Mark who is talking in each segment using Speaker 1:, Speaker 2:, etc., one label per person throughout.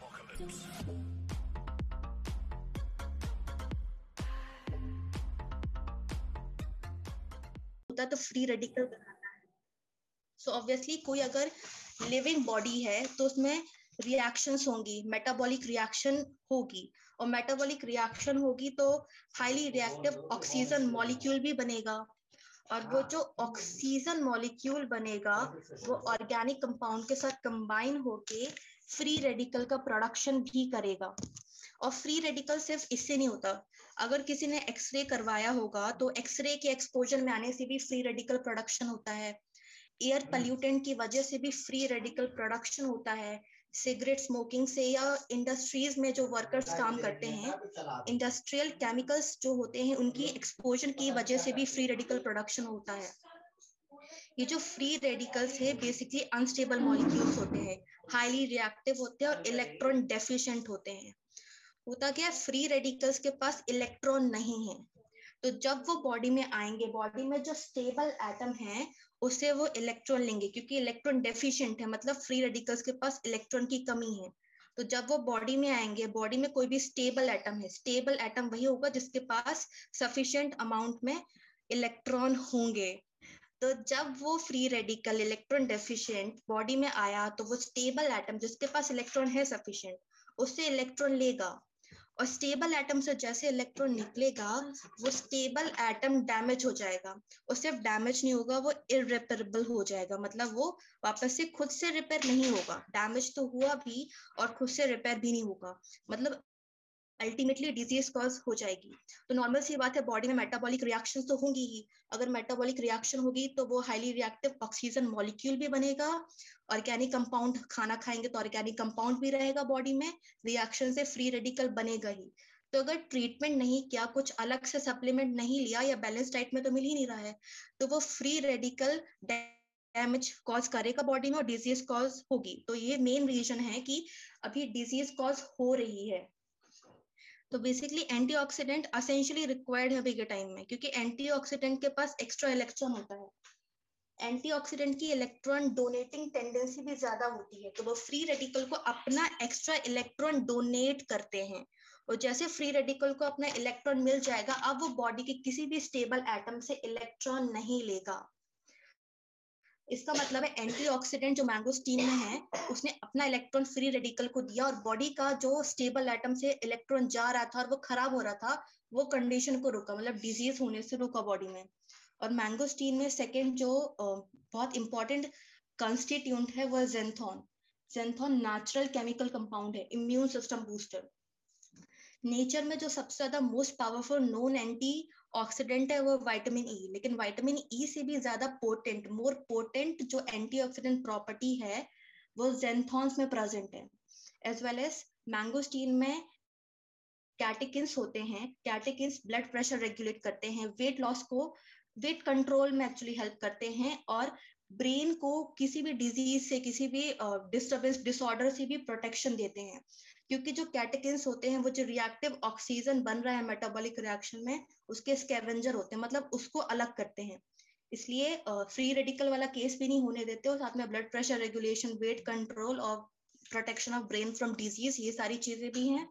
Speaker 1: apocalypse.
Speaker 2: होता तो free radical बनाना है सो ऑब्वियसली कोई अगर लिविंग बॉडी है तो उसमें रिएक्शंस होंगी मेटाबॉलिक रिएक्शन होगी और मेटाबॉलिक रिएक्शन होगी तो हाईली रिएक्टिव ऑक्सीजन मॉलिक्यूल भी बनेगा और वो जो ऑक्सीजन मॉलिक्यूल बनेगा, वो ऑर्गेनिक कंपाउंड के साथ कंबाइन होके फ्री रेडिकल का प्रोडक्शन भी करेगा। और फ्री रेडिकल सिर्फ़ इससे नहीं होता। अगर किसी ने एक्सरे करवाया होगा तो एक्सरे के एक्सपोजर में आने से भी फ्री रेडिकल प्रोडक्शन होता है। एयर पल्यूटेंट की वजह से भी फ्री रेडिकल प्रोडक्शन होता है। सिगरेट स्मोकिंग से या इंडस्ट्रीज़ में जो वर्कर्स काम करते हैं इंडस्ट्रियल केमिकल्स जो होते हैं उनकी एक्सपोजर की वजह से भी फ्री रेडिकल प्रोडक्शन होता है। ये जो फ्री रेडिकल्स है बेसिकली अनस्टेबल मॉलिक्यूल्स होते हैं हाईली रिएक्टिव होते हैं और इलेक्ट्रॉन डेफिशिएंट होते हैं। होता क्या फ्री रेडिकल्स के पास इलेक्ट्रॉन नहीं है। तो जब वो बॉडी में आएँगे बॉडी में जो स्टेबल एटम है, उससे वो इलेक्ट्रॉन लेंगे, क्योंकि इलेक्ट्रॉन डेफिशिएंट है मतलब फ्री रेडिकल्स के पास इलेक्ट्रॉन की कमी है। तो जब वो बॉडी में आएँगे बॉडी में कोई भी स्टेबल एटम है स्टेबल एटम वही होगा जिसके पास सफिशियंट अमाउंट में इलेक्ट्रॉन होंगे। तो जब वो free radical electron deficient body में आया तो वो स्टेबल एटम जिसके पास इलेक्ट्रॉन है सफिशिएंट उससे इलेक्ट्रॉन लेगा। और स्टेबल एटम से जैसे इलेक्ट्रॉन निकलेगा, वो स्टेबल एटम डैमेज हो जाएगा। और सिर्फ़ डैमेज नहीं होगा, वो इरेपेरेबल हो जाएगा। मतलब वो वापस से खुद से रिपेयर नहीं होगा। डैमेज तो हुआ भी और खुद से रिपेयर भी नहीं होगा। मतलब अल्टीमेटली डिज़ीज़ कॉज हो जाएगी। तो नॉर्मल सी बात है बॉडी में मेटाबॉलिक रिएक्शन तो होंगी ही। अगर मेटाबॉलिक रिएक्शन होगी तो वो हाईली रिएक्टिव ऑक्सीजन मॉलिक्यूल भी बनेगा ऑर्गेनिक कंपाउंड खाना खाएँगे तो ऑर्गेनिक कंपाउंड भी रहेगा बॉडी में रिएक्शन से फ्री रेडिकल बनेगा ही। तो अगर ट्रीटमेंट नहीं किया, कुछ अलग से सप्लीमेंट नहीं लिया या बैलेंस डाइट में तो मिल ही नहीं रहा है तो वो फ्री रेडिकल डैमेज कॉज करेगा बॉडी में और डिज़ीज़ कॉज होगी। तो ये मेन रीजन है कि अभी डिज़ीज़ कॉज हो रही है। तो बेसिकली एंटीऑक्सीडेंट असेंशियली रिक्वायर्ड है अभी के टाइम में, क्योंकि एंटीऑक्सीडेंट के पास एक्स्ट्रा इलेक्ट्रॉन होता है। एंटीऑक्सीडेंट की इलेक्ट्रॉन डोनेटिंग टेंडेंसी भी ज़्यादा होती है तो वो फ्री रेडिकल को अपना एक्स्ट्रा इलेक्ट्रॉन डोनेट करते हैं। और जैसे फ्री रेडिकल को अपना इलेक्ट्रॉन मिल जाएगा, अब वो बॉडी के किसी भी स्टेबल एटम से इलेक्ट्रॉन नहीं लेगा। इसका मतलब है एंटीऑक्सीडेंट जो मैंगोस्टीन में है, उसने अपना इलेक्ट्रॉन फ्री रेडिकल को दिया और बॉडी का जो स्टेबल एटम से इलेक्ट्रॉन जा रहा था और वो खराब हो रहा था, वो कंडीशन को रोका मतलब डिज़ीज़ होने से रोका बॉडी में। और मैंगोस्टीन में सेकेंड जो बहुत इंपॉर्टेंट कंस्टिट्यूंट है, वो xanthone. Xanthone natural chemical compound है इम्यून सिस्टम बूस्टर नेचर में जो सबसे ज़्यादा most powerful known antioxidant है वो विटामिन ई e, लेकिन विटामिन ई e से भी ज़्यादा पोटेंट मोर पोटेंट जो एंटीऑक्सीडेंट प्रॉपर्टी है वो जेंथॉन्स में प्रेजेंट है एज वेल एज मैंगोस्टीन में कैटिकिन्स होते हैं कैटिकिन्स ब्लड प्रेशर रेगुलेट करते हैं वेट लॉस को वेट कंट्रोल में एक्चुअली हेल्प करते हैं और ब्रेन को किसी भी डिज़ीज़ से किसी भी डिस्टर्बेंस uh, डिसऑर्डर से भी प्रोटेक्शन देते हैं। क्योंकि जो कैटेकिन्स होते हैं, वो जो रिएक्टिव ऑक्सीजन बन रहा है मेटाबॉलिक रिएक्शन में, उसके स्कैवेंजर होते हैं मतलब उसको अलग करते हैं। इसलिए फ्री रेडिकल वाला केस भी नहीं होने देते और साथ में blood pressure regulation weight control और protection of brain from disease ये सारी चीज़ें भी हैं।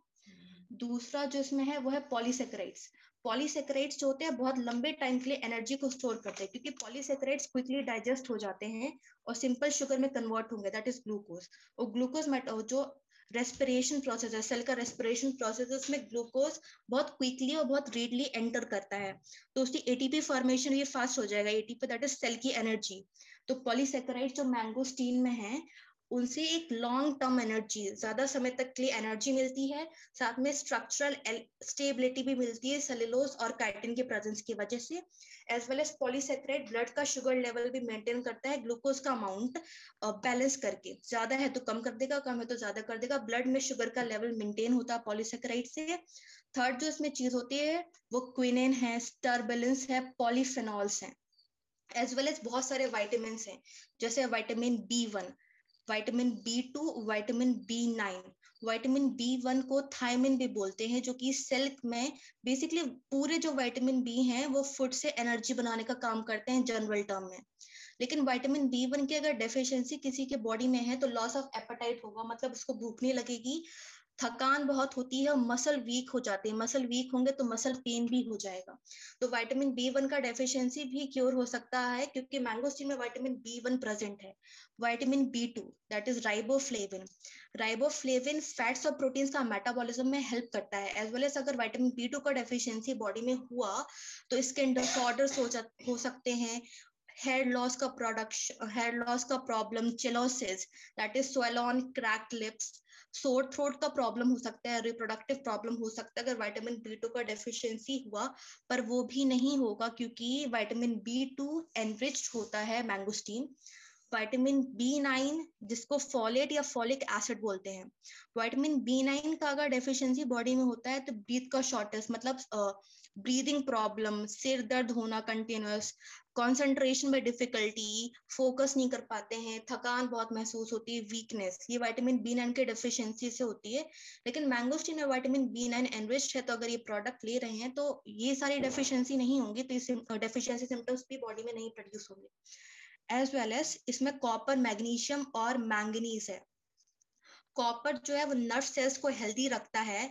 Speaker 2: दूसरा जो इसमें है, वो है पॉलीसेक्राइड्स पॉलीसेक्राइड्स जो होते हैं, बहुत लंबे टाइम के लिए एनर्जी को स्टोर करते हैं, क्योंकि पॉलीसेक्राइड्स क्विकली डाइजेस्ट हो जाते हैं और सिंपल शुगर में कन्वर्ट होंगे दैट इज़ ग्लूकोज और ग्लूकोज जो रेस्पिरेशन प्रोसेस है सेल का रेस्पिरेशन प्रोसेस उसमें ग्लूकोज बहुत क्विकली और बहुत रेडली एंटर करता है। तो उसकी एटीपी फॉर्मेशन ये फास्ट हो जाएगा एटीपी दैट इज़ सेल की एनर्जी तो पॉलीसेक्राइड जो मैंगोस्टीन में है उनसे एक लॉन्ग टर्म एनर्जी ज़्यादा समय तक के लिए एनर्जी मिलती है, साथ में स्ट्रक्चरल स्टेबिलिटी भी मिलती है सेलुलोज और काइटिन के प्रेजेंस की वजह से as well as polysaccharide blood का शुगर लेवल भी मेंटेन करता है ग्लूकोज का अमाउंट बैलेंस करके। ज़्यादा है तो कम कर देगा, कम है तो ज़्यादा कर देगा। ब्लड में शुगर का लेवल मेंटेन होता है पॉलीसेक्राइड से। थर्ड जो इसमें चीज़ होती है, वो क्विनेन है स्टर्बेलेंस है पॉलीफेनॉल्स है। एज वेल एज बहुत सारे वाइटामिन हैं, जैसे vitamin B one vitamin B two vitamin B nine vitamin B one को थायमिन भी बोलते हैं, जो कि सेल में बेसिकली पूरे जो वाइटामिन बी हैं, वो फ़ूड से एनर्जी बनाने का काम करते हैं जनरल टर्म में. लेकिन वाइटामिन बी वन की अगर डेफिशिएंसी किसी के बॉडी में है तो लॉस ऑफ़ एपेटाइट होगा मतलब उसको भूख नहीं लगेगी थकान बहुत होती है मसल वीक हो जाते हैं। मसल वीक होंगे तो मसल पेन भी हो जाएगा। तो विटामिन बी वन का डेफिशिएंसी भी क्योर हो सकता है क्योंकि मैंगोस्टीन में विटामिन बी वन प्रेजेंट है। Vitamin B two that is riboflavin riboflavin fats और प्रोटीन्स का मेटाबॉलिज्म में हेल्प करता है। एज वेल एज अगर विटामिन बी टू का डेफिशिएंसी बॉडी में हुआ तो स्किन डिसऑर्डर्स हो, हो सकते हैं। हेयर लॉस का प्रोडक्शन हेयर लॉस का problem cheilosis that is swollen cracked lips sore throat का प्रॉब्लम हो सकता है रिप्रोडक्टिव प्रॉब्लम हो सकता है। अगर विटामिन बी टू का डेफिशिएंसी हुआ, पर वो भी नहीं होगा क्योंकि वाइटामिन बी टू एनरिच होता है मैंगोस्टीन विटामिन बी नाइन जिसको फॉलेट या फॉलिक एसिड बोलते हैं। विटामिन बी नाइन का अगर डेफिशिएंसी बॉडी में होता है तो ब्रीथ का शॉर्टेज मतलब ब्रीदिंग प्रॉब्लम सिर दर्द होना कंटिन्यूस कंसंट्रेशन में डिफिकल्टी फोकस नहीं कर पाते हैं, थकान बहुत महसूस होती है वीकनेस ये विटामिन बी नाइन के डिफिशियंसी से होती है, लेकिन मैंगोस्टीन में विटामिन बी नाइन एनरिच्ड है तो अगर ये प्रोडक्ट ले रहे हैं तो ये सारी डेफिशिएंसी नहीं होंगी तो डेफिशिएंसी सिम्टम्स भी बॉडी में नहीं प्रोड्यूस होंगे। एज वेल एज इसमें कॉपर मैग्नीशियम और मैंगनीज है। कॉपर जो है, वो नर्व सेल्स को हेल्दी रखता है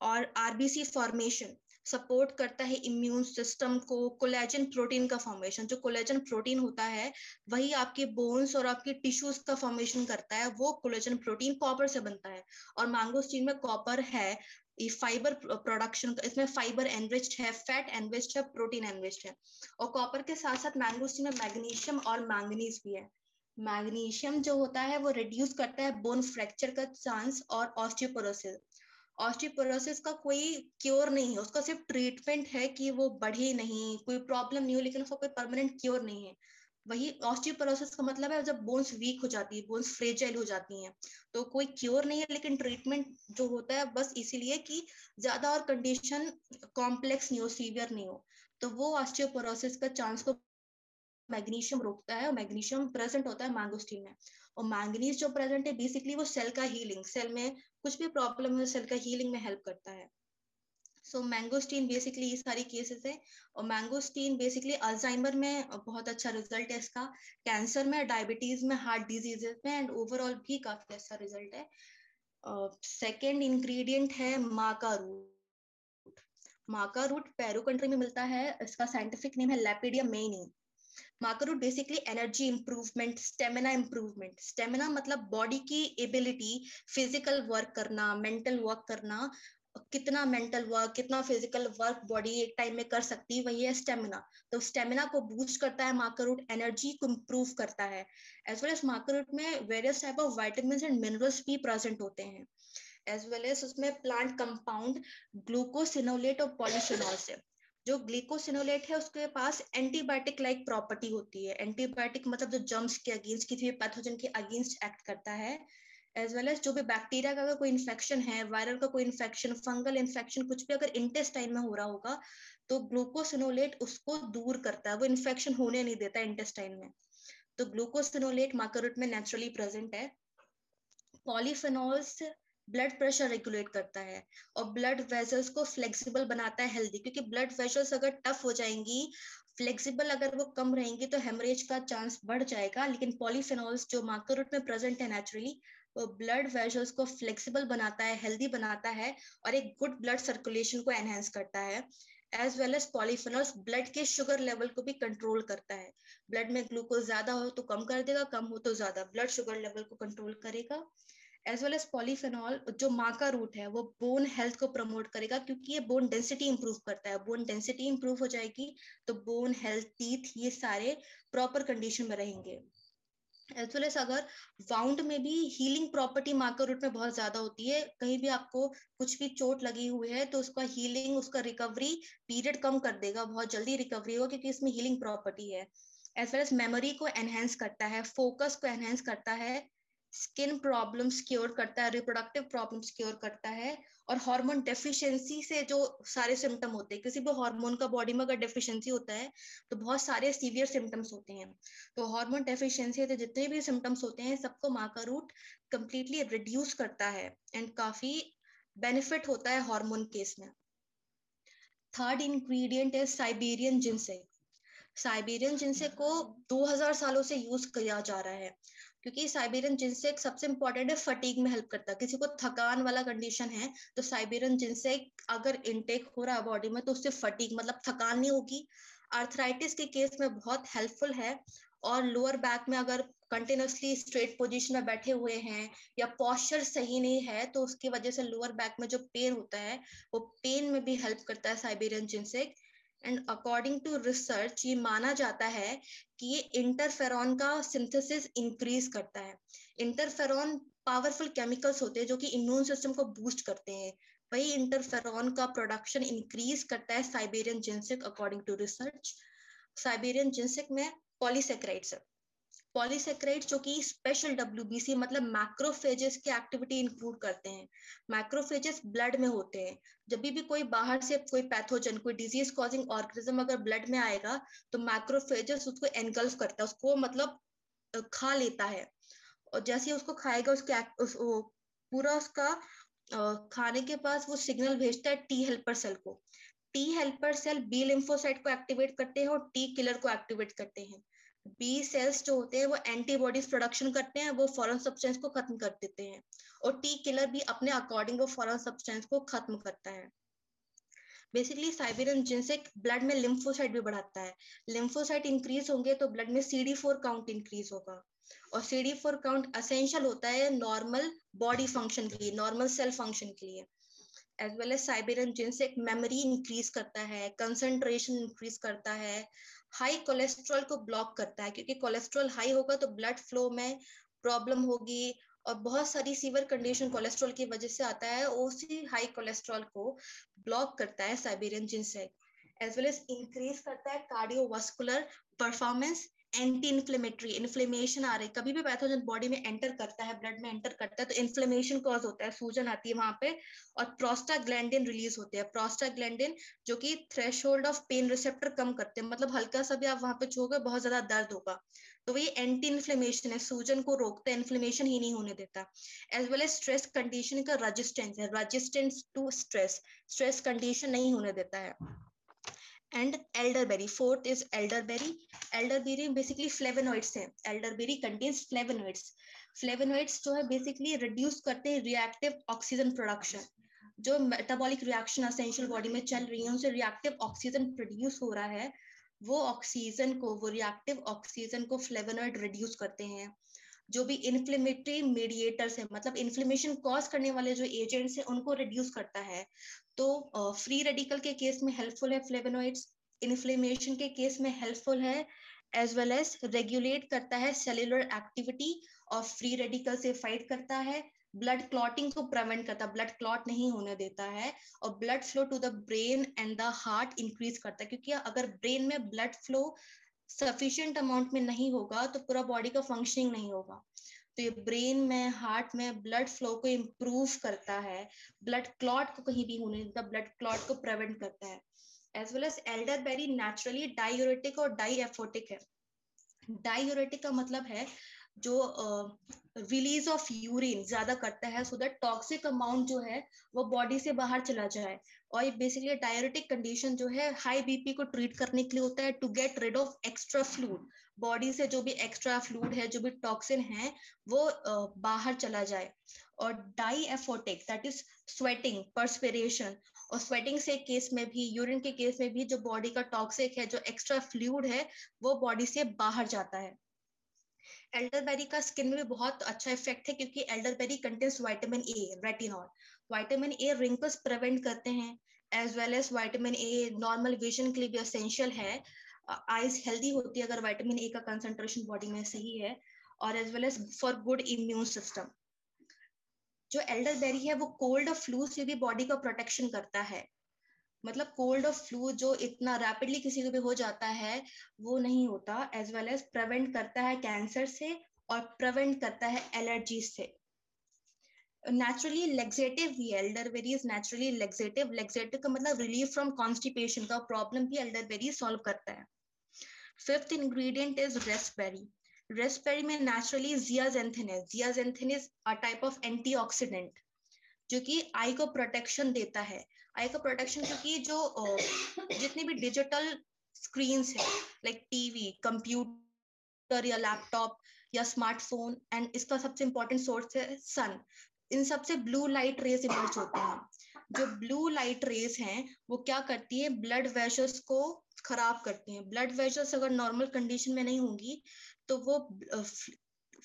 Speaker 2: और आरबीसी फॉर्मेशन सपोर्ट करता है इम्यून सिस्टम को कोलेजन प्रोटीन का फॉर्मेशन जो कोलेजन प्रोटीन होता है, वही आपके बोन्स और आपके टिश्यूज का फॉर्मेशन करता है, वो कोलेजन प्रोटीन कॉपर से बनता है। और मैंगोस्टीन में कॉपर है, ये फाइबर प्रोडक्शन इसमें फाइबर एनरिच्ड है फैट एनरिच्ड है प्रोटीन एनरिच्ड है। और कॉपर के साथ साथ मैंगोस्टीन में मैग्नीशियम और मैंगनीज भी है। मैग्नीशियम जो होता है, वो रिड्यूस करता है बोन फ्रैक्चर का चांस और ऑस्टियोपोरोसिस ऑस्टियोपोरोसिस का कोई क्योर नहीं है। उसका सिर्फ़ ट्रीटमेंट है कि वो बढ़े नहीं, कोई प्रॉब्लम नहीं हो, लेकिन उसका कोई परमानेंट क्योर नहीं है। वही ऑस्टियोपोरोसिस का मतलब है जब बोन्स वीक हो जाती है बोन्स फ्रेजाइल हो जाती हैं तो कोई क्योर नहीं है, लेकिन ट्रीटमेंट जो होता है बस इसीलिए कि ज़्यादा और कंडीशन कॉम्प्लेक्स नहीं हो सीवियर नहीं हो तो वो ऑस्टियोपोरोसिस का चांस को मैग्नीशियम रोकता है और मैग्नीशियम प्रेजेंट होता है मैंगोस्टीन में। और मैंगनीज जो प्रेजेंट है बेसिकली वो सेल का हीलिंग सेल में कुछ भी प्रॉब्लम है सेल का हीलिंग में हेल्प करता है। सो मैंगोस्टीन बेसिकली ये सारी केसेस है और मैंगोस्टीन बेसिकली अल्जाइमर में बहुत अच्छा रिज़ल्ट है इसका। कैंसर में डायबिटीज़ में हार्ट डिजीजेस में एंड ओवरऑल भी काफ़ी अच्छा रिज़ल्ट है। सेकेंड uh, इंग्रेडिएंट है माका रूट माका रूट पेरू कंट्री में मिलता है इसका साइंटिफिक नेम है Lepidium meyenii marker basically energy improvement stamina improvement stamina मतलब बॉडी की एबिलिटी फ़िज़िकल वर्क करना मेंटल वर्क करना, कितना मेंटल वर्क कितना फ़िज़िकल वर्क बॉडी एक टाइम में कर सकती है, वही है स्टेमिना तो स्टेमिना को बूस्ट करता है मार्कर रूट एनर्जी को इम्प्रूव करता है. As well as maca root में various type of vitamin and minerals भी प्रेजेंट होते हैं. एज वेल एज उसमें प्लांट कंपाउंड ग्लूकोसिनोलेट और पॉलिशिनॉल से. जो ग्लिकोसिनोलेट है, उसके पास एंटीबायोटिक लाइक प्रॉपर्टी होती है। एंटीबायोटिक मतलब जो जर्म्स के अगेंस्ट किसी भी पैथोजन के अगेंस्ट एक्ट करता है एज वेल एज जो भी बैक्टीरिया का अगर कोई इन्फेक्शन है वायरल का कोई इन्फेक्शन फंगल इन्फेक्शन कुछ भी अगर इंटेस्टाइन में हो रहा होगा तो ग्लूकोसिनोलेट उसको दूर करता है। वो इन्फेक्शन होने नहीं देता इंटेस्टाइन में। तो ग्लूकोसिनोलेट माकरूट में नेचुरली प्रेजेंट है। पॉलीफेनॉल्स ब्लड प्रेशर रेगुलेट करता है और ब्लड वेजल्स को फ्लेक्सिबल बनाता है हेल्दी क्योंकि ब्लड वेजल्स अगर टफ हो जाएँगी फ्लेक्सिबल अगर वो कम रहेंगी तो हेमरेज का चांस बढ़ जाएगा, लेकिन पॉलीफेनॉल्स जो मार्कर रूट में प्रेजेंट है नेचुरली वो ब्लड वेजल्स को फ्लेक्सिबल बनाता है हेल्दी बनाता है और एक गुड ब्लड सर्कुलेशन को एनहेंस करता है as well as polyphenols blood के शुगर लेवल को भी कंट्रोल करता है। ब्लड में ग्लूकोज ज़्यादा हो तो कम कर देगा, कम हो तो ज़्यादा। ब्लड शुगर लेवल को कंट्रोल करेगा। एज वेल एज पॉलीफेनॉल जो माँ का रूट है, वो बोन हेल्थ को प्रमोट करेगा क्योंकि ये बोन डेंसिटी इंप्रूव करता है। बोन डेंसिटी इंप्रूव हो जाएगी तो बोन हेल्थ टीथ ये सारे प्रॉपर कंडीशन में रहेंगे। एज वेल एज अगर वाउंड में भी हीलिंग प्रॉपर्टी मार्कर रूट में बहुत ज़्यादा होती है, कहीं भी आपको कुछ भी चोट लगी हुई है तो उसका हीलिंग उसका रिकवरी पीरियड कम कर देगा, बहुत जल्दी रिकवरी होगा क्योंकि इसमें हीलिंग प्रॉपर्टी है। एज वेल एज मेमोरी को एनहेंस करता है फोकस को एनहेंस करता है स्किन प्रॉब्लम्स क्योर करता है, रिप्रोडक्टिव प्रॉब्लम्स क्योर करता है और हार्मोन डेफिशिएंसी से जो सारे सिम्टम होते हैं, किसी भी हार्मोन का बॉडी में अगर डेफिशिएंसी होता है तो बहुत सारे सीवियर सिम्टम्स होते हैं। तो हार्मोन डेफिशिएंसी के जितने भी सिम्टम्स होते हैं, सबको माँ का रूट कम्प्लीटली रिड्यूस करता है एंड काफ़ी बेनिफिट होता है हार्मोन केस में। थर्ड इंग्रेडिएंट है साइबेरियन जिनसे। साइबेरियन जिनसे को 2000 सालों से यूज़ किया जा रहा है। क्योंकि साइबेरियन जिनसे सबसे इंपॉर्टेंट है फटीक में हेल्प करता है। किसी को थकान वाला कंडीशन है तो साइबेरियन जिनसे अगर इनटेक हो रहा है बॉडी में तो उससे फटीक मतलब थकान नहीं होगी। आर्थराइटिस के केस में बहुत हेल्पफुल है और लोअर बैक में अगर कंटिन्यूसली स्ट्रेट पोजीशन में बैठे हुए हैं या पॉस्चर सही नहीं है तो उसकी वजह से लोअर बैक में जो पेन होता है, वो पेन में भी हेल्प करता है Siberian ginseng and according to research ये माना जाता है कि ये इंटरफेरॉन का सिंथेसिस इंक्रीज करता है। इंटरफेरॉन पावरफुल केमिकल्स होते हैं जो कि इम्यून सिस्टम को बूस्ट करते हैं। वही इंटरफेरॉन का प्रोडक्शन इंक्रीज करता है Siberian ginseng according to research Siberian ginseng में पॉलीसेक्राइड्स है। पॉलीसेक्राइड जो कि स्पेशल डब्ल्यूबीसी मतलब मैक्रोफेजेस की एक्टिविटी इंक्लूड करते हैं। मैक्रोफेजेस ब्लड में होते हैं। जब भी, कोई बाहर से कोई पैथोजन कोई डिज़ीज़ कॉजिंग ऑर्गेनिज्म अगर ब्लड में आएगा तो मैक्रोफेजेस उसको एनगल्फ करता है उसको मतलब खा लेता है। और जैसे उसको खाएगा उसके उस, पूरा उसका खाने के पास वो सिग्नल भेजता है टी हेल्पर सेल को। T helper cell B lymphocyte को एक्टिवेट करते हैं और टी किलर को एक्टिवेट करते हैं। बी सेल्स जो होते हैं, वो एंटीबॉडीज प्रोडक्शन करते हैं, वो फॉरन सब्सटेंस को खत्म कर देते हैं। और टी किलर भी अपने अकॉर्डिंग वो फॉरन सब्सटेंस को खत्म करता है। बेसिकली साइबेरियन जिनसे ब्लड में लिम्फोसाइट भी बढ़ाता है। लिम्फोसाइट इंक्रीज होंगे तो ब्लड में C D four count increase होगा। और C D four count essential होता है नॉर्मल बॉडी फ़ंक्शन के लिए नॉर्मल सेल फ़ंक्शन के लिए। As well as Siberian ginseng memory increase करता है कंसंट्रेशन इंक्रीज करता है। हाई कोलेस्ट्रॉल को ब्लॉक करता है, क्योंकि कोलेस्ट्रॉल हाई होगा तो ब्लड फ्लो में प्रॉब्लम होगी और बहुत सारी सीवर कंडीशन कोलेस्ट्रॉल की वजह से आता है, उसी हाई कोलेस्ट्रॉल को ब्लॉक करता है साइबेरियन जिनसे एज वेल एज इंक्रीज करता है cardiovascular performance anti inflammatory inflammation आ रही, कभी भी पैथोजन बॉडी में एंटर करता है ब्लड में एंटर करता है तो इन्फ्लेमेशन कॉज होता है, सूजन आती है वहाँ पे और प्रोस्टाग्लैंडिन रिलीज़ होते हैं। प्रोस्टाग्लैंडिन जो कि थ्रेश ऑफ़ पेन रिसेप्टर कम करते हैं मतलब हल्का सा भी आप वहाँ पे छूगे बहुत ज़्यादा दर्द होगा। तो ये एंटी इन्फ्लेमेशन है, सूजन को रोकता है इन्फ्लेमेशन ही नहीं होने देता। As well as stress condition का रजिस्टेंस है resistance to stress stress condition नहीं होने देता है। And elderberry fourth is elderberry elderberry basically flavonoids है. एल्डरबेरी कंटेन्स फ्लेवेनोइड्स फ्लेवेनोइड्स जो है बेसिकली रिड्यूस करते हैं रिएक्टिव ऑक्सीजन प्रोडक्शन जो मेटाबॉलिक रिएक्शन असेंशियल बॉडी में चल रही है, उनसे रिएक्टिव ऑक्सीजन प्रोड्यूस हो रहा है। वो ऑक्सीजन को, वो रिएक्टिव ऑक्सीजन को फ्लेवेनोइड रिड्यूस करते हैं। जो भी इन्फ्लेमेटरी मीडिएटर्स है मतलब इन्फ्लेमेशन कॉज करने वाले जो एजेंट्स है, उनको रिड्यूस करता है। तो फ्री रेडिकल के केस में हेल्पफुल है फ्लेवेनोइड्स इन्फ्लेमेशन के केस में हेल्पफुल है एज वेल एज रेगुलेट करता है सेल्युलर एक्टिविटी और फ्री रेडिकल से फाइट करता है। ब्लड क्लॉटिंग को प्रिवेंट करता है ब्लड क्लॉट नहीं होने देता है, और blood flow to the brain and the heart increase करता है। क्योंकि अगर ब्रेन में ब्लड फ्लो सफिशियंट अमाउंट में नहीं होगा तो पूरा बॉडी का फंक्शनिंग नहीं होगा। तो ये ब्रेन में हार्ट में ब्लड फ्लो को इम्प्रूव करता है ब्लड क्लॉट को कहीं भी होने देता ब्लड क्लॉट को प्रिवेंट करता है। As well as elder berry naturally diuretic और डाईएफोटिक है। डायूरेटिक का मतलब है जो रिलीज़ ऑफ़ यूरिन ज़्यादा करता है सो दैट टॉक्सिक अमाउंट जो है, वो बॉडी से बाहर चला जाए। और ये बेसिकली डायरेटिक कंडीशन जो है हाई बीपी को ट्रीट करने के लिए होता है to get rid of extra fluid body से जो भी एक्स्ट्रा फ्लूड है, जो भी टॉक्सिन है, वो बाहर चला जाए। और diaphoretic that is sweating perspiration और स्वेटिंग से केस में भी यूरिन के केस में भी जो बॉडी का टॉक्सिक है, जो एक्स्ट्रा फ्लूड है, वो बॉडी से बाहर जाता है। एल्डरबेरी का स्किन में बहुत अच्छा इफ़ेक्ट है क्योंकि elderberry contains vitamin A retinol vitamin A wrinkles prevent करते हैं as well as vitamin A normal vision के लिए भी असेंशियल है. आईज हेल्दी होती है अगर वाइटामिन ए का कंसंट्रेशन बॉडी में सही है, और as well as for good immune system जो एल्डरबेरी है, वो कोल्ड और फ्लू से भी बॉडी का प्रोटेक्शन करता है. मतलब कोल्ड और फ्लू जो इतना रैपिडली किसी को भी हो जाता है, वो नहीं होता एज वेल एज प्रिवेंट करता है कैंसर से और प्रिवेंट करता है एलर्जी से। नेचुरली लेग्जेटिव भी elderberry is naturally laxative laxative का मतलब रिलीफ फ्रॉम कॉन्स्टिपेशन का प्रॉब्लम भी एल्डरबेरी सॉल्व करता है। Fifth ingredient is raspberry raspberry में नेचुरली जियाजेंथिन है zeaxanthin is a type of antioxidant जो कि आई को प्रोटेक्शन देता है। आई का प्रोटेक्शन क्योंकि जो जितनी भी डिजिटल स्क्रीन है लाइक टीवी कंप्यूटर या लैपटॉप या स्मार्टफ़ोन एंड इसका सबसे इंपॉर्टेंट सोर्स है सन इन सबसे ब्लू लाइट रेज इमर्ज होते हैं। जो ब्लू लाइट रेज हैं, वो क्या करती है? ब्लड वेशल्स को खराब करती हैं। ब्लड वेशल्स अगर नॉर्मल कंडीशन में नहीं होंगी तो वो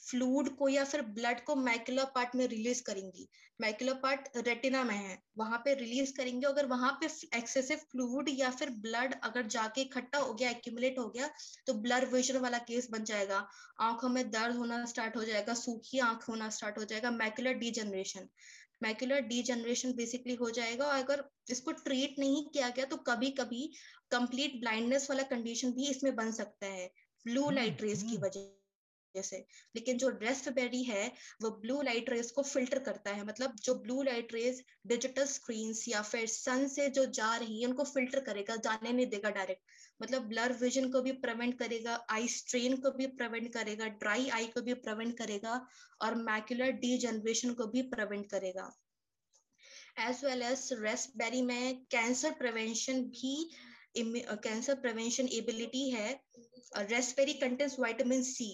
Speaker 2: फ्लूड को या फिर ब्लड को मैकुलर पार्ट में रिलीज़ करेंगी। मैकुलर पार्ट रेटिना में है। वहाँ पे रिलीज़ करेंगे अगर वहाँ पे एक्सेसिव फ्लूड या फिर ब्लड अगर जाके इकट्ठा हो गया एक्यूमुलेट हो गया तो ब्लड विजन वाला केस बन जाएगा। आँखों में दर्द होना स्टार्ट हो जाएगा सूखी आँख होना स्टार्ट हो जाएगा macular degeneration macular degeneration basically हो जाएगा और अगर इसको ट्रीट नहीं किया गया तो कभी कभी कंप्लीट ब्लाइंडनेस वाला कंडीशन भी इसमें बन सकता है। ब्लू लाइट रेस की वजह जैसे। लेकिन जो रेस्पबेरी है, वो ब्लू लाइट रेस को फ़िल्टर करता है। मतलब जो blue light rays digital screen या फिर सन से जो जा रही है, उनको फ़िल्टर करेगा, जाने नहीं देगा डायरेक्ट। मतलब ब्लर विजन को भी प्रिवेंट करेगा, आई स्ट्रेन को भी प्रिवेंट करेगा, ड्राई आई को भी प्रिवेंट करेगा और मैक्यूलर डी जनरेशन को भी प्रिवेंट करेगा। एज वेल एज रेस्पबेरी में कैंसर प्रिवेंशन भी कैंसर प्रिवेंशन एबिलिटी है। Raspberry contains vitamin C.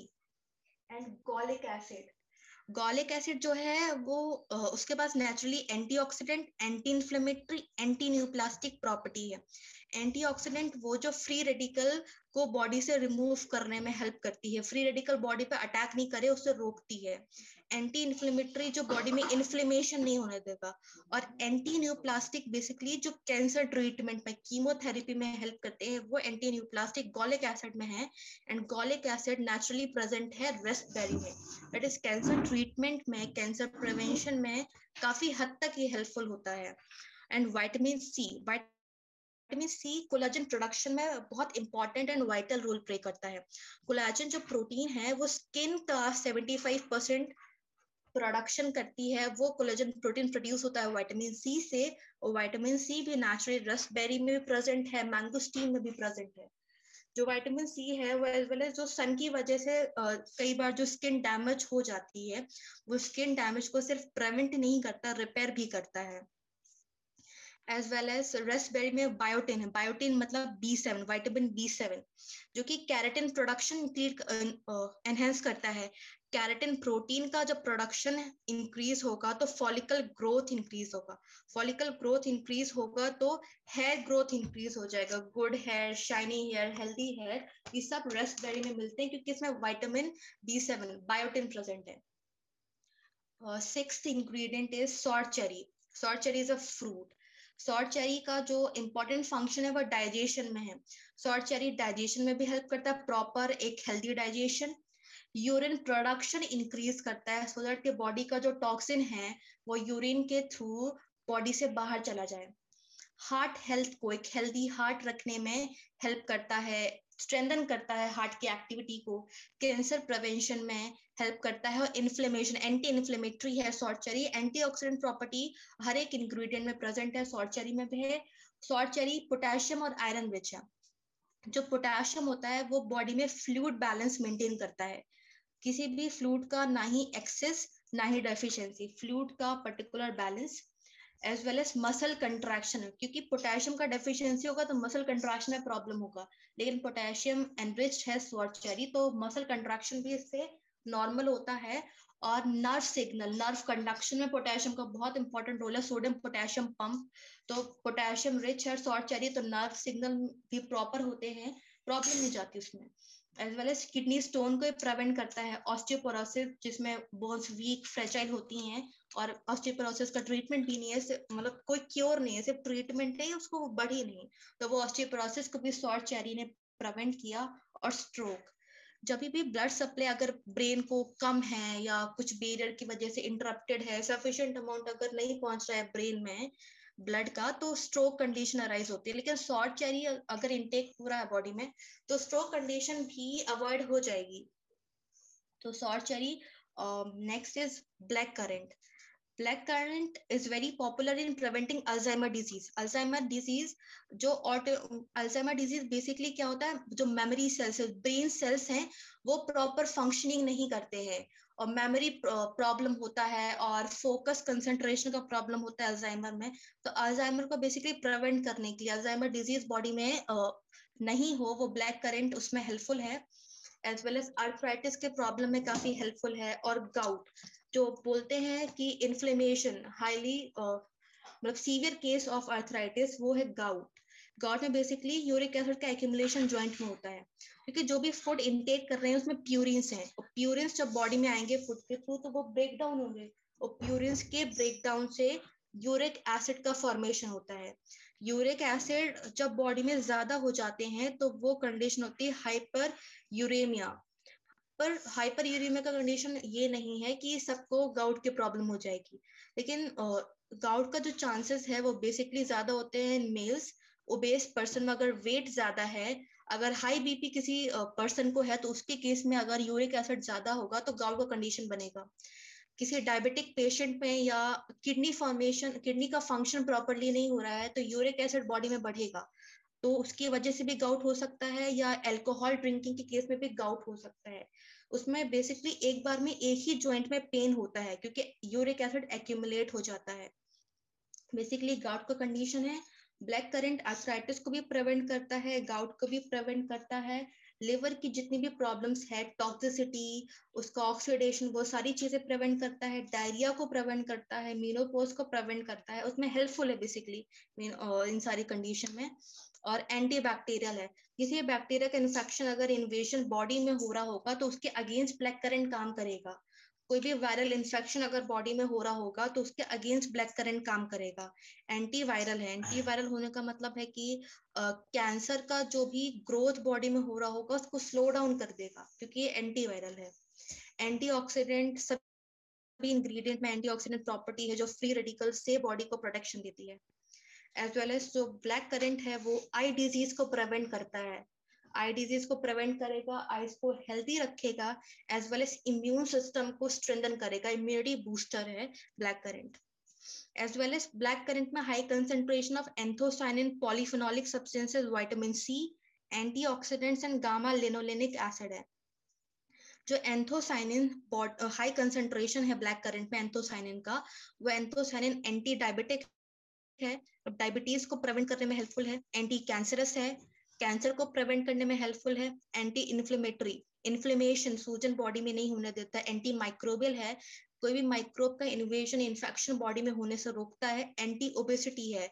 Speaker 2: And gallic acid gallic acid जो है, वो उसके पास naturally antioxidant anti inflammatory anti neoplastic property है। एंटीऑक्सीडेंट वो जो फ्री रेडिकल को बॉडी से रिमूव करने में हेल्प करती है। फ्री रेडिकल बॉडी पे अटैक नहीं करे, उसे रोकती है। एंटी इन्फ्लेमेटरी जो बॉडी में इन्फ्लेमेशन नहीं होने देगा। और एंटी न्यूप्लास्टिक बेसिकली जो कैंसर ट्रीटमेंट में कीमोथेरेपी में हेल्प करते हैं, वो एंटी न्यूप्लास्टिक गॉलिक एसिड में है। And gallic acid naturally present है रेस्टबेरी में। दैट इज़ कैंसर ट्रीटमेंट में कैंसर प्रिवेंशन में काफ़ी हद तक ये हेल्पफुल होता है। And vitamin C vitamin C collagen production में बहुत important and vital role play करता है। कोलाजन जो प्रोटीन है वो स्किन का 75 परसेंट प्रोडक्शन करती है। वो कोलेजन प्रोटीन प्रोड्यूस होता है विटामिन सी से। और विटामिन सी भी नेचुरली रसबेरी में भी प्रेजेंट है मैंगोस्टीन में भी प्रेजेंट है। जो विटामिन सी है वो एज वेल एज जो सन की वजह से uh, कई बार जो स्किन डैमेज हो जाती है वो स्किन डैमेज को सिर्फ़ प्रिवेंट नहीं करता रिपेयर भी करता है। एज वेल एज रेस्टबेरी में बायोटिन है। बायोटिन मतलब B seven vitamin B seven जो कि कैरेटिन प्रोडक्शन एनहेंस करता है। कैरेटिन प्रोटीन का जब प्रोडक्शन इंक्रीज होगा तो फॉलिकल ग्रोथ इंक्रीज होगा। फॉलिकल ग्रोथ इंक्रीज होगा तो हेयर ग्रोथ इंक्रीज हो जाएगा। Good hair shiny hair healthy hair ये सब रेस्टबेरी में मिलते हैं, क्योंकि इसमें vitamin B seven biotin present है। Six ingredient is sour cherry sour cherry is a fruit sour cherry का जो इम्पोर्टेंट फ़ंक्शन है, वो डाइजेशन में है। सॉर्ट चेरी डाइजेशन में भी हेल्प करता है प्रॉपर एक healthy digestion urine production increase करता है सो दैट के बॉडी का जो टॉक्सिन है, वो यूरिन के थ्रू बॉडी से बाहर चला जाए। हार्ट हेल्थ को एक हेल्दी हार्ट रखने में हेल्प करता है स्ट्रेंथन करता है हार्ट की एक्टिविटी को कैंसर प्रिवेंशन में हेल्प करता है और इन्फ्लेमेशन एंटी इन्फ्लेमेटरी है सॉर्ट चेरी एंटीऑक्सीडेंट प्रॉपर्टी हर एक इंग्रेडिएंट में प्रेजेंट है सॉर्ट चेरी में भी है। सॉर्ट चेरी पोटेशियम और आयरन रिच है। जो पोटेशियम होता है, वो बॉडी में फ्लूड बैलेंस मेंटेन करता है। किसी भी फ्लूड का ना ही एक्सेस ना ही डेफिशिएंसी फ्लूड का particular balance as well as muscle contraction क्योंकि पोटेशियम का डेफिशिएंसी होगा तो मसल कंट्रैक्शन में प्रॉब्लम होगा। लेकिन पोटेशियम एनरिच्ड है स्वॉट चेरी तो मसल कंट्रैक्शन भी इससे नॉर्मल होता है और नर्व सिग्नल नर्व कंडक्शन में पोटेशियम का बहुत इंपॉर्टेंट रोल है सोडियम पोटेशियम पंप तो पोटेशियम रिच है शॉर्ट चेरी तो नर्व सिग्नल भी प्रॉपर होते हैं प्रॉब्लम नहीं जाती उसमें। As well as kidney stone को प्रिवेंट करता है ऑस्टियोपोरोसिस जिसमें बोन्स वीक फ्रेजाइल होती हैं, और ऑस्टियोपोरोसिस का ट्रीटमेंट भी नहीं है मतलब कोई क्योर नहीं है, सिर्फ़ ट्रीटमेंट है उसको बढ़ी नहीं। तो वो ऑस्टियोपोरोसिस को भी सॉर्ट चेरी ने प्रिवेंट किया और स्ट्रोक जब भी ब्लड सप्लाई अगर ब्रेन को कम है या कुछ बेरियर की वजह से इंटरप्टेड है सफिशिएंट अमाउंट अगर नहीं पहुँच रहा है ब्रेन में ब्लड का तो स्ट्रोक कंडीशन अराइज होती है। लेकिन शॉर्ट चेरी अगर इनटेक पूरा है बॉडी में तो स्ट्रोक कंडीशन भी अवॉइड हो जाएगी। तो sour cherry next is black currant black currant is very popular in preventing Alzheimer disease Alzheimer disease जो ऑटो अल्जाइमर डिज़ीज़ बेसिकली क्या होता है? जो मेमोरी सेल्स ब्रेन सेल्स हैं, वो प्रॉपर फंक्शनिंग नहीं करते हैं। और मेमोरी प्रॉब्लम होता है और फोकस कंसंट्रेशन का प्रॉब्लम होता है अल्जाइमर में तो अल्जाइमर को बेसिकली प्रिवेंट करने के लिए अल्जाइमर डिज़ीज़ बॉडी में नहीं हो, वो ब्लैक करेंट उसमें हेल्पफुल है एज वेल एज आर्थराइटिस के प्रॉब्लम में काफ़ी हेल्पफुल है, और गाउट जो बोलते हैं कि इन्फ्लेमेशन हाईली मतलब सीवियर केस ऑफ़ आर्थराइटिस वो है गाउट गाउट में बेसिकली यूरिक एसिड का एक्यूमुलेशन ज्वाइंट में होता है। क्योंकि जो भी फ़ूड इनटेक कर रहे हैं, उसमें प्यूरिन्स हैं। और प्यूरिन्स जब बॉडी में आएँगे फ़ूड के थ्रू तो वो ब्रेक डाउन होंगे। और प्यूरिन्स के ब्रेक डाउन से यूरिक एसिड का फॉर्मेशन होता है। यूरिक एसिड जब बॉडी में ज़्यादा हो जाते हैं तो वो कंडीशन होती है हाइपर यूरेमिया पर हाइपर यूरेमिया का कंडीशन ये नहीं है कि सबको गाउट की प्रॉब्लम हो जाएगी। लेकिन गाउट का जो चांसेस है, वो बेसिकली ज़्यादा होते हैं मेल्स ओबेस पर्सन में अगर वेट ज़्यादा है, अगर हाई बीपी किसी पर्सन को है तो उसके केस में अगर यूरिक एसिड ज़्यादा होगा तो गाउट का कंडीशन बनेगा। किसी डायबिटिक पेशेंट में या किडनी फॉर्मेशन किडनी का फ़ंक्शन प्रॉपरली नहीं हो रहा है तो यूरिक एसिड बॉडी में बढ़ेगा। तो उसकी वजह से भी गाउट हो सकता है, या एल्कोहल ड्रिंकिंग के केस में भी गाउट हो सकता है। उसमें बेसिकली एक बार में एक ही ज्वाइंट में पेन होता है, क्योंकि यूरिक एसिड एक्यूमुलेट हो जाता है। बेसिकली गाउट का कंडीशन है ब्लैक करंट आर्थराइटिस को भी प्रिवेंट करता है गाउट को भी प्रिवेंट करता है लिवर की जितनी भी प्रॉब्लम्स है टॉक्सिसिटी उसका ऑक्सीडेशन वो सारी चीज़ें प्रिवेंट करता है डायरिया को प्रिवेंट करता है मीनोपोज को प्रिवेंट करता है, उसमें हेल्पफुल है बेसिकली इन सारी कंडीशन में। और एंटी बैक्टीरियल है, किसी बैक्टीरिया का इन्फेक्शन अगर इन्वेशन बॉडी में हो रहा होगा तो उसके अगेंस्ट ब्लैक करंट काम करेगा। कोई भी वायरल इन्फेक्शन अगर बॉडी में हो रहा होगा तो उसके अगेंस्ट ब्लैक करंट काम करेगा। एंटी वायरल है। एंटी वायरल होने का मतलब है कि कैंसर का जो भी ग्रोथ बॉडी में हो रहा होगा, उसको स्लो डाउन कर देगा, क्योंकि ये एंटी वायरल है। एंटीऑक्सीडेंट सभी इंग्रेडिएंट में एंटीऑक्सीडेंट प्रॉपर्टी है, जो फ्री रेडिकल से बॉडी को प्रोटेक्शन देती है। एज वेल एज जो ब्लैक करंट है, वो आई डिज़ीज़ को प्रिवेंट करता है। आई डिज़ीज़ को प्रिवेंट करेगा आईज को हेल्दी रखेगा as well as immune system को स्ट्रेंथन करेगा इम्यूनिटी बूस्टर है black currant as well as black currant में high concentration of anthocyanin polyphenolic substances vitamin C antioxidants and gamma linolenic acid है. जो anthocyanin high concentration है black currant में anthocyanin का, वो एंथोसाइनिन एंटी डायबिटिक है diabetes को प्रिवेंट करने में हेल्पफुल है एंटी कैंसरस है कैंसर को प्रिवेंट करने में हेल्पफुल है एंटी इन्फ्लेमेटरी इन्फ्लेमेशन सूजन बॉडी में नहीं होने देता एंटी माइक्रोबियल है, कोई भी माइक्रोब का इन्वेशन इन्फेक्शन बॉडी में होने से रोकता है एंटी ओबेसिटी है।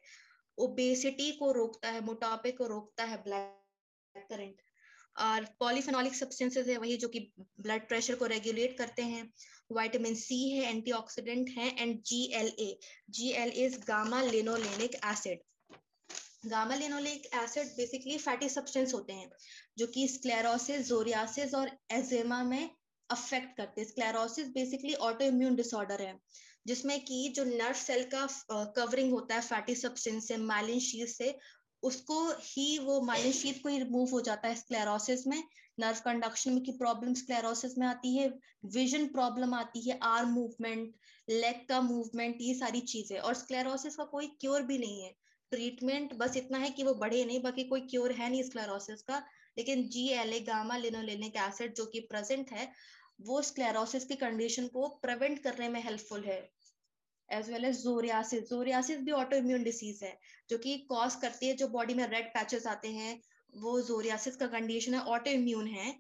Speaker 2: ओबेसिटी को रोकता है, मोटापे को रोकता है ब्लड करंट और पॉलीफेनोलिक सब्सटेंसेस है वही जो कि ब्लड प्रेशर को रेगुलेट करते हैं। विटामिन सी है एंटीऑक्सीडेंट है and G L A G L is gamma linolenic acid gamma linoleic acid basically fatty substance होते हैं, जो कि स्क्लेरोसिस जोरियासिस और एजेमा में अफेक्ट करते हैं। Sclerosis basically auto immune disorder है, जिसमें कि जो नर्व सेल का कवरिंग होता है फैटी सब्सटेंस से माइलिन शीट से, उसको ही वो माइलिन शीट को ही रिमूव हो जाता है स्क्लेरोसिस में। नर्व कंडक्शन की प्रॉब्लम स्क्लेरोसिस में आती है विजन प्रॉब्लम आती है आर्म मूवमेंट लेग का मूवमेंट ये सारी चीज़ें। और स्क्लेरोसिस का कोई क्योर भी नहीं है। ट्रीटमेंट बस इतना है कि वो बढ़े नहीं, बाकी कोई क्योर है नहीं स्क्लेरोसिस का। लेकिन G L A gamma linolenic acid जो कि प्रेजेंट है, वो स्क्लेरोसिस की कंडीशन को प्रिवेंट करने में हेल्पफुल है as well as psoriasis psoriasis भी ऑटो इम्यून डिसीज है, जो कि कॉज करती है, जो बॉडी में रेड पैचेस आते हैं, वो जोरियासिस का कंडीशन है ऑटो इम्यून है।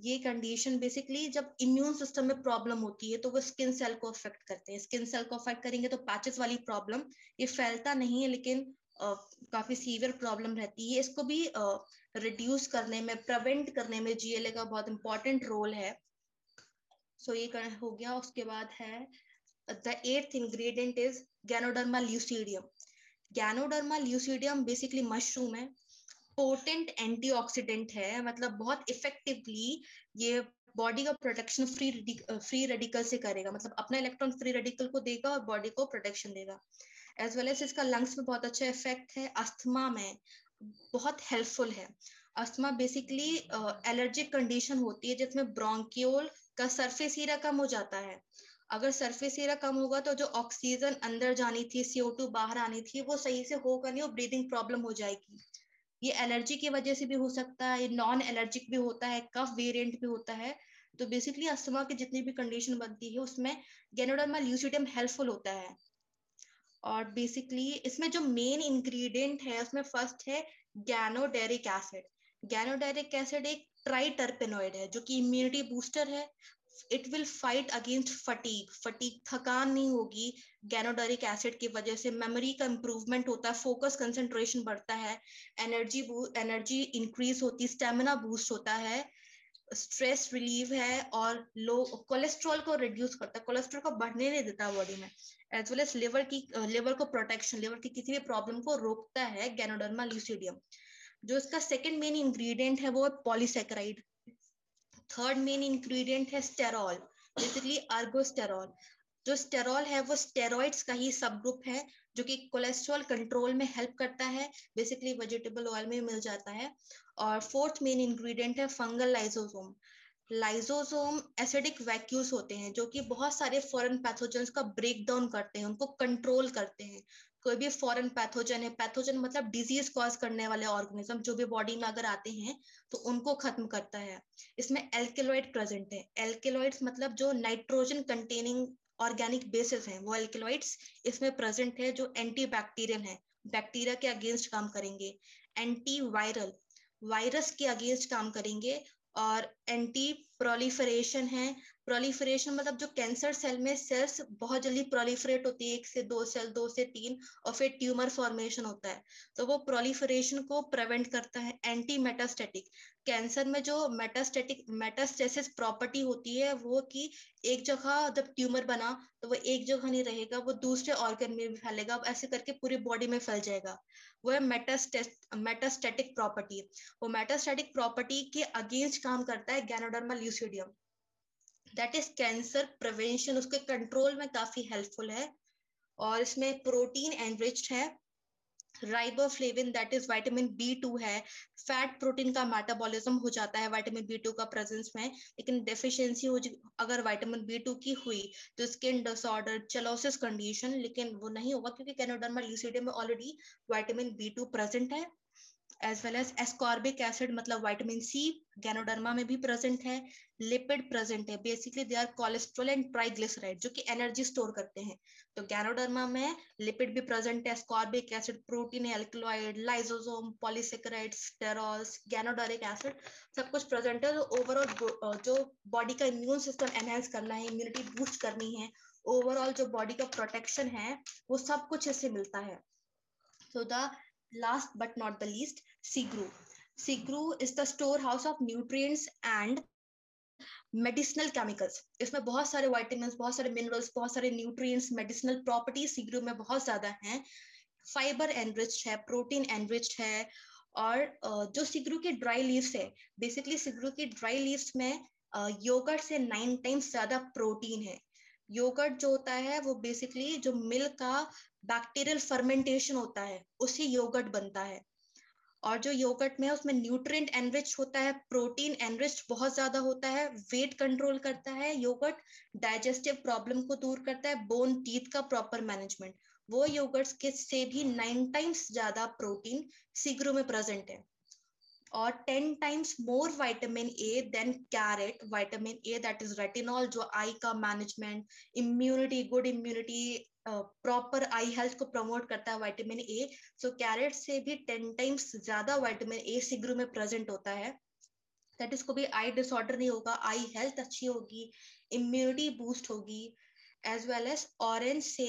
Speaker 2: ये कंडीशन बेसिकली जब इम्यून सिस्टम में प्रॉब्लम होती है तो वो स्किन सेल को अफेक्ट करते हैं। स्किन सेल को अफेक्ट करेंगे तो पैचेस वाली प्रॉब्लम ये फैलता नहीं है, लेकिन काफ़ी सीवियर प्रॉब्लम रहती है। इसको भी रिड्यूस करने में प्रिवेंट करने में जीएलए का बहुत इंपॉर्टेंट रोल है। सो so, ये हो गया। उसके बाद है the eighth ingredient is ganoderma lucidum ganoderma lucidum basically mushroom है। पोटेंट एंटीऑक्सीडेंट है। मतलब बहुत इफेक्टिवली ये बॉडी का प्रोटेक्शन फ्री फ्री रेडिकल से करेगा। मतलब अपना इलेक्ट्रॉन फ्री रेडिकल को देगा और बॉडी को प्रोटेक्शन देगा। एज वेल एज इसका लंग्स में बहुत अच्छा इफ़ेक्ट है अस्थमा में बहुत हेल्पफुल है। अस्थमा बेसिकली एलर्जिक कंडीशन होती है जिसमें ब्रोंक्योल का सरफेस एरिया कम हो जाता है। अगर सरफेस एरिया कम होगा तो जो ऑक्सीजन अंदर जानी थी सीओ टू बाहर आनी थी, वो सही से होगा नहीं और ब्रीदिंग प्रॉब्लम हो जाएगी। ये एलर्जी की वजह से भी हो सकता है नॉन एलर्जिक भी होता है कफ वेरिएंट भी होता है। तो बेसिकली अस्थमा की जितनी भी कंडीशन बनती है, उसमें गेनोडर्मा ल्यूसिडियम हेल्पफुल होता है। और बेसिकली इसमें जो मेन इंग्रेडिएंट है, उसमें फ़र्स्ट है गैनोडेरिक एसिड गैनोडायरिक एसिड एक ट्राई टर्पेनोइड है, जो कि इम्यूनिटी बूस्टर है. It will fight against fatigue fatigue थकान नहीं होगी गैनोडरिक एसिड की वजह से। मेमोरी का इंप्रूवमेंट होता है फोकस कंसेंट्रेशन बढ़ता है एनर्जी एनर्जी इंक्रीज होती है स्टेमिना बूस्ट होता है स्ट्रेस रिलीव है और लो कोलेस्ट्रॉल को रिड्यूस करता है। कोलेस्ट्रॉल को बढ़ने नहीं देता बॉडी में। एज वेल एज लिवर की लिवर को प्रोटेक्शन लिवर की किसी भी प्रॉब्लम को रोकता है गैनोडर्मा ल्यूसिडियम जो इसका सेकंड मेन इंग्रेडिएंट है वो है पॉलीसेक्राइड थर्ड मेन इंग्रेडिएंट है स्टेरॉल बेसिकली आर्गोस्टेरॉल जो स्टेरॉल है वो स्टेरॉइड्स का ही सब ग्रुप है, जो कि कोलेस्ट्रॉल कंट्रोल में हेल्प करता है बेसिकली वेजिटेबल ऑयल में मिल जाता है. और फोर्थ मेन इंग्रेडिएंट है fungal lysosome lysosome acidic vacuoles होते हैं, जो कि बहुत सारे फॉरेन पैथोजेंस का ब्रेक डाउन करते हैं, उनको कंट्रोल करते हैं। कोई भी फॉरेन पैथोजन है पैथोजन मतलब डिज़ीज़ कॉज करने वाले ऑर्गेनिज्म जो भी बॉडी में अगर आते हैं तो उनको खत्म करता है। इसमें एल्केलॉइड प्रेजेंट है। एल्केलॉइड्स मतलब जो नाइट्रोजन कंटेनिंग ऑर्गेनिक बेसिस हैं, वो एल्केलॉइड्स इसमें प्रेजेंट है, जो एंटी बैक्टीरियल है। बैक्टीरिया के अगेंस्ट काम करेंगे। एंटी वायरल वायरस के अगेंस्ट काम करेंगे। और एंटी प्रोलीफरेशन है प्रोलिफरेशन मतलब जो कैंसर सेल में सेल्स बहुत जल्दी प्रोलिफरेट होती है, एक से दो सेल दो से तीन, और फिर ट्यूमर फॉर्मेशन होता है। तो वो प्रोलिफरेशन को प्रिवेंट करता है एंटी मेटास्टेटिक कैंसर में जो मेटास्टेटिक मेटास्टेसिस प्रॉपर्टी होती है, वो कि एक जगह जब ट्यूमर बना तो वो एक जगह नहीं रहेगा, वो दूसरे ऑर्गन में भी फैलेगा ऐसे करके पूरी बॉडी में फैल जाएगा। वो है मेटास्टेटिक प्रॉपर्टी वो मेटास्टेटिक प्रॉपर्टी के अगेंस्ट काम करता है ganoderma lucidum that is cancer prevention उसके कंट्रोल में काफ़ी हेल्पफुल है। और इसमें प्रोटीन एनरिच्ड है। Riboflavin that is vitamin B two है। फैट प्रोटीन का मेटाबॉलिज्म हो जाता है विटामिन बी टू का प्रेजेंस में। लेकिन डेफिशिएंसी हो अगर विटामिन बी टू की हुई तो स्किन डिसऑर्डर चलोसिस कंडीशन लेकिन वो नहीं होगा क्योंकि कैनोडर्मा ल्यूसिडियम में already vitamin B two present है। As well as ascorbic acid मतलब विटामिन सी गैनोडर्मा में भी प्रेजेंट है लिपिड प्रेजेंट है। Basically they are cholesterol and triglyceride जो कि एनर्जी स्टोर करते हैं। तो गैनोडर्मा में लिपिड भी प्रेजेंट है ascorbic acid protein alkaloid lysozyme polysaccharide sterols ganoderic acid सब कुछ प्रेजेंट है। तो ओवरऑल जो बॉडी का इम्यून सिस्टम एनहेंस करना है इम्यूनिटी बूस्ट करनी है ओवरऑल जो बॉडी का प्रोटेक्शन है, वो सब कुछ इससे मिलता है। So the last but not the least sigru sigru is the storehouse of nutrients and medicinal chemicals इसमें बहुत सारे वाइटामिन बहुत सारे मिनरल्स बहुत सारे न्यूट्रिएंट्स मेडिसिनल प्रॉपर्टीज़ सीग्रू में बहुत ज़्यादा हैं। फाइबर एनरिच्ड है प्रोटीन एनरिच्ड है और जो सिगरू के ड्राई लीव्स है बेसिकली सिगरू की ड्राई लीव्स में योगर्ट से नाइन टाइम्स ज़्यादा प्रोटीन है। योगर्ट जो होता है, वो बेसिकली जो मिल्क का बैक्टीरियल फर्मेंटेशन होता है उससे योगर्ट बनता है। और जो योगर्ट में है, उसमें न्यूट्रिएंट एनरिच होता है प्रोटीन एनरिच बहुत ज़्यादा होता है वेट कंट्रोल करता है योगर्ट डाइजेस्टिव प्रॉब्लम को दूर करता है बोन टीथ का प्रॉपर मैनेजमेंट वो योगर्ट्स के से भी नाइन टाइम्स ज़्यादा प्रोटीन सिगरू में प्रेजेंट है. और ten times more vitamin A than carrot vitamin A that is retinol जो आई का management immunity good immunity proper eye health को प्रमोट करता है वाइटामिन ए सो कैरेट से भी टेन टाइम्स ज़्यादा वाइटामिन ए सिग्रू में प्रेजेंट होता है। दैट इज़ को भी आई डिसऑर्डर नहीं होगा आई हेल्थ अच्छी होगी इम्यूनिटी बूस्ट होगी एज वेल एज ऑरेंज से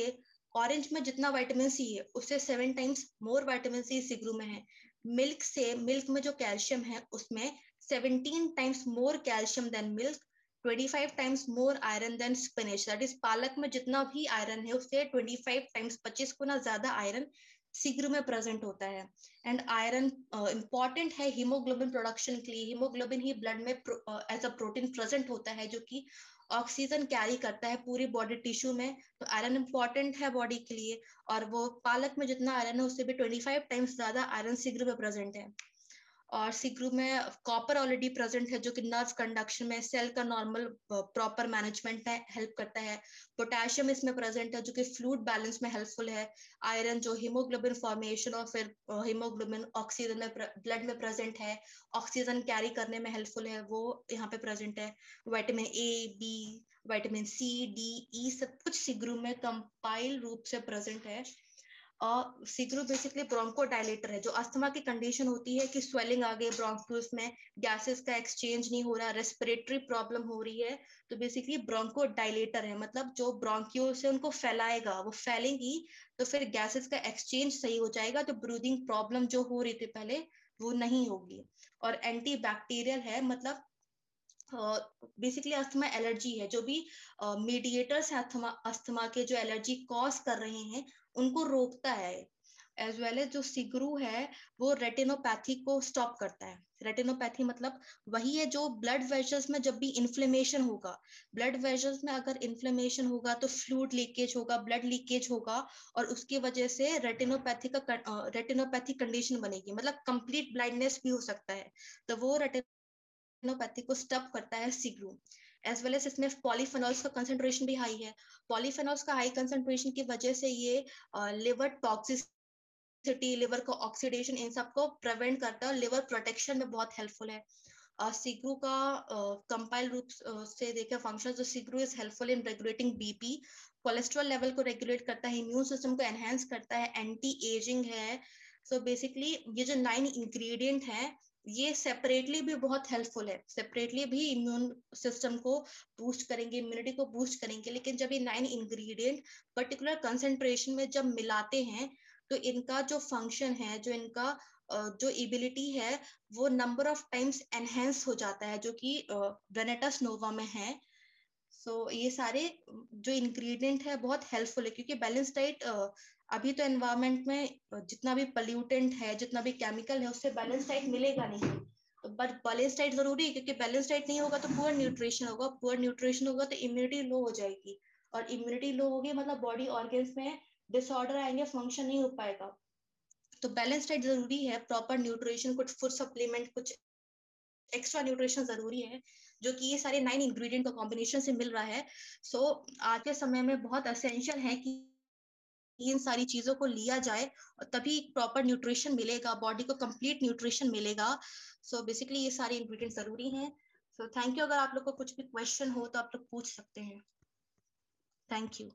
Speaker 2: ऑरेंज में जितना वाइटामिन सी है, उससे seven times more vitamin C सिग्रू में है। मिल्क से मिल्क में जो कैल्शियम है, उसमें seventeen times more calcium than milk 25 times more iron than spinach that is पालक में जितना भी आयरन है, उससे 25 टाइम्स 25 गुना ज़्यादा आयरन शीघ्र में प्रेजेंट होता है। एंड आयरन इंपॉर्टेंट है हीमोग्लोबिन प्रोडक्शन के लिए। हीमोग्लोबिन ही ब्लड में एज अ प्रोटीन प्रेजेंट होता है, जो कि ऑक्सीजन कैरी करता है पूरी बॉडी टिश्यू में। तो आयरन इंपॉर्टेंट है बॉडी के लिए। और वो पालक में जितना आयरन है, उससे भी 25 टाइम्स ज़्यादा आयरन शीघ्र में प्रेजेंट है। और सी ग्रुप में कॉपर ऑलरेडी प्रेजेंट है, जो कि नर्व कंडक्शन में सेल का नॉर्मल प्रॉपर मैनेजमेंट में हेल्प करता है। पोटेशियम इसमें प्रेजेंट है, जो कि फ्लूड बैलेंस में हेल्पफुल है। आयरन जो हीमोग्लोबिन फॉर्मेशन और फिर हीमोग्लोबिन ऑक्सीजन में ब्लड में प्रेजेंट है ऑक्सीजन कैरी करने में हेल्पफुल है, वो यहाँ पे प्रेजेंट है। Vitamin A B vitamin C D E सब कुछ सी ग्रुप में कंपाइल रूप से प्रेजेंट है। सिग्रो बेसिकली ब्रोंको डायलेटर है, जो अस्थमा की कंडीशन होती है कि स्वेलिंग आ गई ब्रोंक्यूस में गैसेस का एक्सचेंज नहीं हो रहा रेस्पिरेटरी प्रॉब्लम हो रही है तो बेसिकली ब्रोंको डायलेटर है मतलब जो ब्रोंक्यूल से उनको फैलाएगा, वो फैलेंगी तो फिर गैसेस का एक्सचेंज सही हो जाएगा तो ब्रूदिंग प्रॉब्लम जो हो रही थी पहले, वो नहीं होगी। और एंटी बैक्टीरियल है मतलब बेसिकली अस्थमा एलर्जी है, जो भी मीडिएटर्स है अस्थमा अस्थमा के जो एलर्जी कॉज कर रहे हैं उनको रोकता है एज वेल एज जो सिगरू है, वो रेटिनोपैथी को स्टॉप करता है। रेटिनोपैथी मतलब वही है जो ब्लड वेजल्स में जब भी इन्फ्लेमेशन होगा ब्लड वेजल्स में अगर इन्फ्लेमेशन होगा तो फ्लूड लीकेज होगा ब्लड लीकेज होगा और उसकी वजह से रेटिनोपैथी का रेटिनोपैथी कंडीशन बनेगी। मतलब कंप्लीट ब्लाइंडनेस भी हो सकता है। तो वो रेटिनो रेटिनोपैथी को स्टॉप करता है सिग्रू। एज वेल एज इसमें पॉलीफेनॉल्स का कंसेंट्रेशन भी हाई है। पॉलीफेनॉल्स का हाई कंसेंट्रेशन की वजह से ये लिवर टॉक्सिसिटी लिवर का ऑक्सीडेशन इन सबको प्रिवेंट करता है और लिवर प्रोटेक्शन में बहुत हेल्पफुल है। सिग्रू का कंपाइल रूप से देखे फ़ंक्शन जो सिग्रू is helpful in regulating BP cholesterol level को रेगुलेट करता है इम्यून सिस्टम को एनहेंस करता है एंटी एजिंग है। सो so बेसिकली ये जो नाइन इंग्रेडिएंट है ये सेपरेटली भी बहुत हेल्पफुल है। सेपरेटली भी इम्यून सिस्टम को बूस्ट करेंगे इम्यूनिटी को बूस्ट करेंगे, लेकिन जब ये नाइन इंग्रेडिएंट पर्टिकुलर कंसेंट्रेशन में जब मिलाते हैं तो इनका जो फ़ंक्शन है, जो इनका जो एबिलिटी है, वो नंबर ऑफ़ टाइम्स एनहेंस हो जाता है, जो कि ब्रेनेटस नोवा में है। सो so, ये सारे जो इंग्रेडिएंट है बहुत हेल्पफुल है क्योंकि बैलेंस डाइट अभी तो एनवायरमेंट में जितना भी पोल्यूटेंट है जितना भी केमिकल है उससे बैलेंस डाइट मिलेगा नहीं। तो बट बैलेंस डाइट ज़रूरी है क्योंकि बैलेंस डाइट नहीं होगा तो पुअर न्यूट्रिशन होगा पुअर न्यूट्रिशन होगा तो इम्यूनिटी लो हो जाएगी। और इम्यूनिटी लो होगी मतलब बॉडी ऑर्गेन्स में डिसऑर्डर आएँगे फ़ंक्शन नहीं हो पाएगा। तो बैलेंस डाइट ज़रूरी है प्रॉपर न्यूट्रिशन कुछ फ़ूड सप्लीमेंट कुछ एक्स्ट्रा न्यूट्रिशन ज़रूरी है जो कि ये सारे नाइन इंग्रेडिएंट का कॉम्बिनेशन से मिल रहा है। सो so, आज के समय में बहुत असेंशियल है कि इन सारी चीज़ों को लिया जाए तभी प्रॉपर न्यूट्रिशन मिलेगा बॉडी को कंप्लीट न्यूट्रिशन मिलेगा। सो so, बेसिकली ये सारे इंग्रेडिएंट ज़रूरी हैं। सो थैंक यू अगर आप लोग को कुछ भी क्वेश्चन हो तो आप लोग पूछ सकते हैं। Thank you